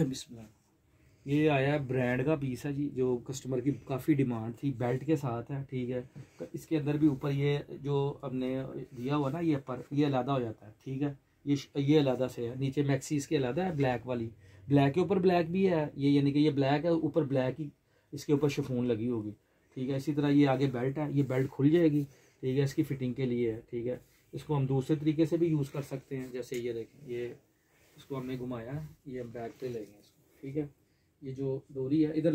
ये आया ब्रांड का पीस है जी, जो कस्टमर की काफ़ी डिमांड थी बेल्ट के साथ है, ठीक है। इसके अंदर भी ऊपर ये जो हमने दिया हुआ ना, ये पर ये अलहदा हो जाता है, ठीक है। ये ये अलहदा से है, नीचे मैक्सी इसके अलहदा है ब्लैक वाली। ब्लैक के ऊपर ब्लैक भी है, ये यानी कि ये ब्लैक है, ऊपर ब्लैक ही इसके ऊपर शफून लगी होगी, ठीक है। इसी तरह ये आगे बेल्ट है, ये बेल्ट खुल जाएगी, ठीक है, इसकी फिटिंग के लिए है ठीक है। इसको हम दूसरे तरीके से भी यूज़ कर सकते हैं, जैसे ये देखें, ये इसको हमने घुमाया ये हम बैग पे लेंगे इसको, ठीक है? ये जो डोरी है, इधर